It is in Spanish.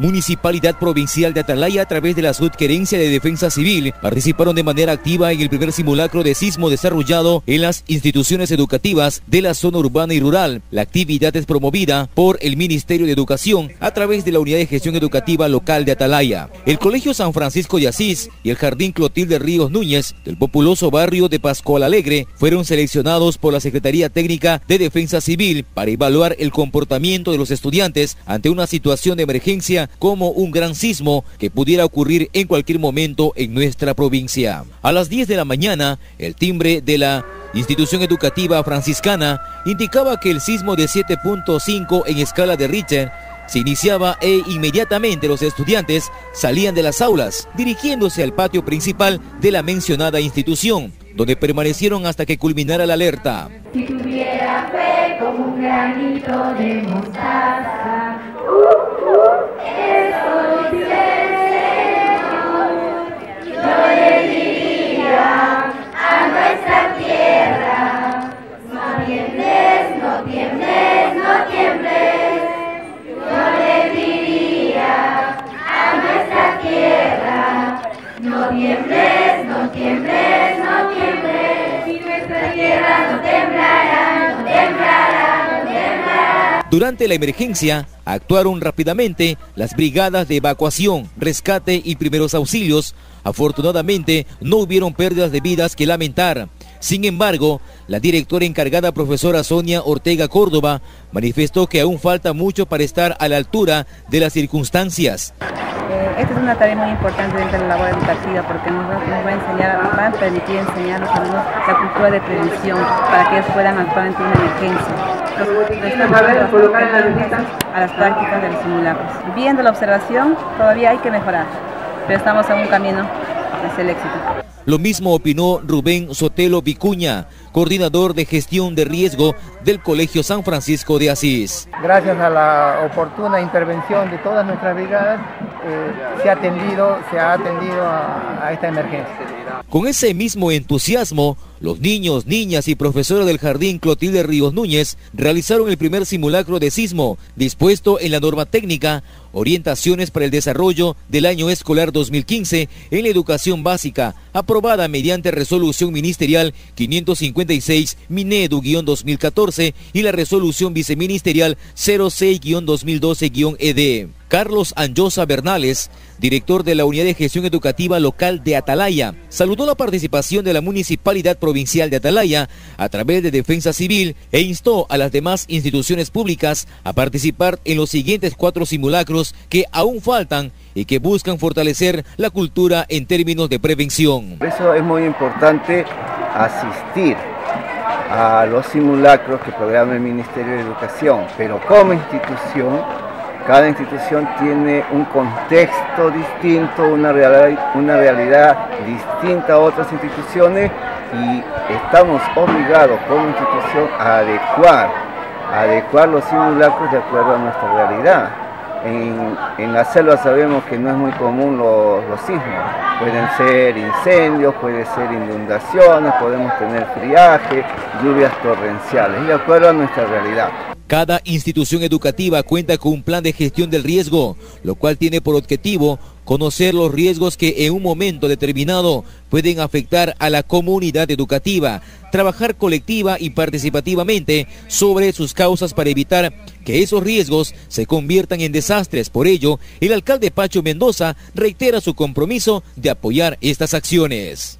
Municipalidad Provincial de Atalaya a través de la Subgerencia de Defensa Civil participaron de manera activa en el primer simulacro de sismo desarrollado en las instituciones educativas de la zona urbana y rural. La actividad es promovida por el Ministerio de Educación a través de la Unidad de Gestión Educativa Local de Atalaya. El Colegio San Francisco de Asís y el Jardín Clotilde Ríos Núñez del populoso barrio de Pascual Alegre fueron seleccionados por la Secretaría Técnica de Defensa Civil para evaluar el comportamiento de los estudiantes ante una situación de emergencia como un gran sismo que pudiera ocurrir en cualquier momento en nuestra provincia. A las 10 de la mañana, el timbre de la institución educativa franciscana indicaba que el sismo de 7.5 en escala de Richter se iniciaba e inmediatamente los estudiantes salían de las aulas, dirigiéndose al patio principal de la mencionada institución, donde permanecieron hasta que culminara la alerta. Si tuviera fe como un granito de mostaza, uh, uh, Durante la emergencia, actuaron rápidamente las brigadas de evacuación, rescate y primeros auxilios. Afortunadamente, no hubieron pérdidas de vidas que lamentar. Sin embargo, la directora encargada, profesora Sonia Ortega Córdoba, manifestó que aún falta mucho para estar a la altura de las circunstancias. Eh, esta es una tarea muy importante dentro de la labor educativa porque nos va, a enseñar, va a permitir enseñar a los alumnos la cultura de prevención para que ellos puedan actuar ante una emergencia. Entonces, estamos a las prácticas de los simulacros. Viendo la observación, todavía hay que mejorar, pero estamos en un camino hacia el éxito. Lo mismo opinó Rubén Sotelo Vicuña, coordinador de gestión de riesgo del Colegio San Francisco de Asís. Gracias a la oportuna intervención de todas nuestras brigadas, eh, se, ha atendido, se ha atendido a, a esta emergencia. Con ese mismo entusiasmo, los niños, niñas y profesores del Jardín Clotilde Ríos Núñez realizaron el primer simulacro de sismo dispuesto en la norma técnica Orientaciones para el Desarrollo del Año Escolar 2015 en la Educación Básica, aprobada mediante Resolución Ministerial 556 Minedu-2014 y la Resolución Viceministerial 06-2012-ED. Carlos Anjosa Bernales, director de la Unidad de Gestión Educativa Local de Atalaya, saludó la participación de la Municipalidad Provincial de Atalaya a través de Defensa Civil e instó a las demás instituciones públicas a participar en los siguientes cuatro simulacros que aún faltan y que buscan fortalecer la cultura en términos de prevención. Por eso es muy importante asistir a los simulacros que programa el Ministerio de Educación, pero como institución cada institución tiene un contexto distinto, una realidad, una realidad distinta a otras instituciones y estamos obligados como institución a adecuar, a adecuar los simulacros de acuerdo a nuestra realidad. En, la selva sabemos que no es muy común los, los sismos. Pueden ser incendios, pueden ser inundaciones, podemos tener friaje, lluvias torrenciales, y de acuerdo a nuestra realidad. Cada institución educativa cuenta con un plan de gestión del riesgo, lo cual tiene por objetivo conocer los riesgos que en un momento determinado pueden afectar a la comunidad educativa, trabajar colectiva y participativamente sobre sus causas para evitar que esos riesgos se conviertan en desastres. Por ello, el alcalde Pacho Mendoza reitera su compromiso de apoyar estas acciones.